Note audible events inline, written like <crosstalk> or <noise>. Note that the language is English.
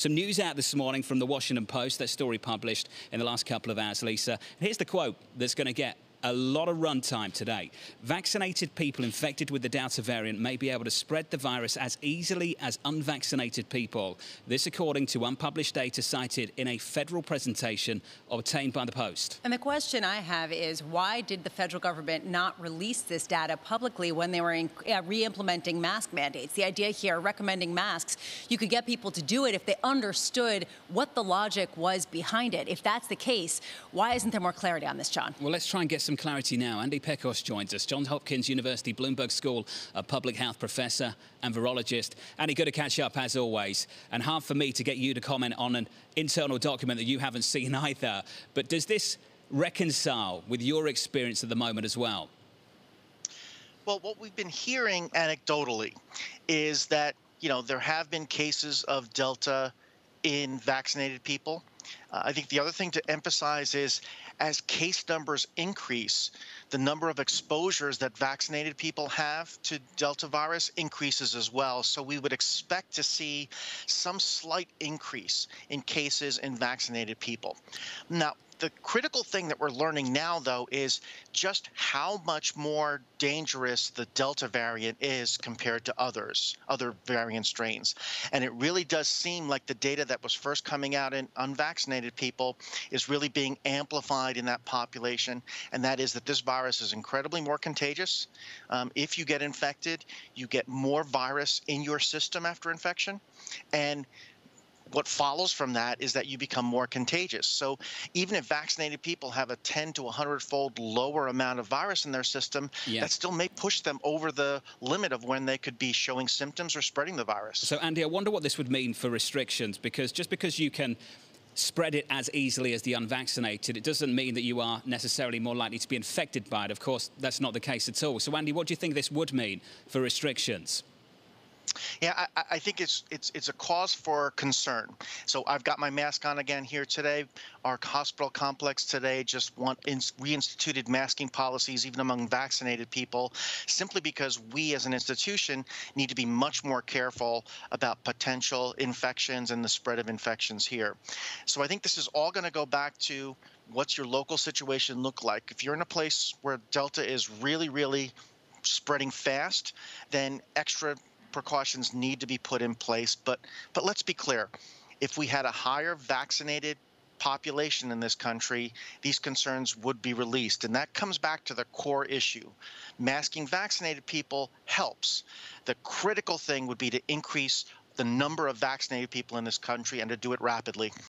Some news out this morning from the Washington Post, that story published in the last couple of hours, Lisa. Here's the quote that's going to get a lot of runtime today. Vaccinated people infected with the Delta variant may be able to spread the virus as easily as unvaccinated people. This according to unpublished data cited in a federal presentation obtained by the Post. And the question I have is why did the federal government not release this data publicly when they were uh, re-implementing mask mandates? The idea here, recommending masks, you could get people to do it if they understood what the logic was behind it. If that's the case, why isn't there more clarity on this, John? Well, let's try and get some some clarity now. Andy Pekosz joins us, Johns Hopkins University Bloomberg School a public health professor and virologist. Andy, good to catch up as always. And hard for me to get you to comment on an internal document that you haven't <laughs> seen either. But does this reconcile with your experience at the moment as well? Well, what we've been hearing anecdotally is that, you know, there have been cases of Delta in vaccinated people. Uh, I think the other thing to emphasize is as case numbers increase, the number of exposures that vaccinated people have to Delta virus increases as well. So we would expect to see some slight increase in cases in vaccinated people. Now, the critical thing that we're learning now, though, is just how much more dangerous the Delta variant is compared to others, other variant strains. And it really does seem like the data that was first coming out in unvaccinated people is really being amplified in that population. And that is that this virus is incredibly more contagious. Um, if you get infected, you get more virus in your system after infection. And what follows from that is that you become more contagious. So even if vaccinated people have a 10 to 100 fold lower amount of virus in their system, yeah. that still may push them over the limit of when they could be showing symptoms or spreading the virus. So, Andy, I wonder what this would mean for restrictions because just because you can spread it as easily as the unvaccinated, it doesn't mean that you are necessarily more likely to be infected by it. Of course, that's not the case at all. So, Andy, what do you think this would mean for restrictions? Yeah, I, I, think it's it's it's a cause for concern. So I've got my mask on again here today. Our hospital complex today just want in, reinstituted masking policies even among vaccinated people, simply because we as an institution need to be much more careful about potential infections and the spread of infections here. So I think this is all going to go back to what's your local situation look like. If you're in a place where Delta is really, really spreading fast, then extra precautions need to be put in place. But but let's be clear, if we had a higher vaccinated population in this country, these concerns would be released. And that comes back to the core issue. Masking vaccinated people helps. The critical thing would be to increase the number of vaccinated people in this country and to do it rapidly.